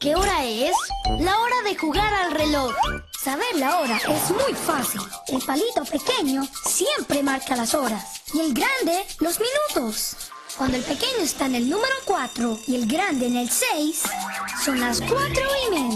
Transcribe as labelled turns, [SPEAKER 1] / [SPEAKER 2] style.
[SPEAKER 1] ¿Qué hora es? La hora de jugar al reloj.
[SPEAKER 2] Saber la hora es muy fácil. El palito pequeño siempre marca las horas y el grande los minutos. Cuando el pequeño está en el número 4 y el grande en el 6, son las 4 y media.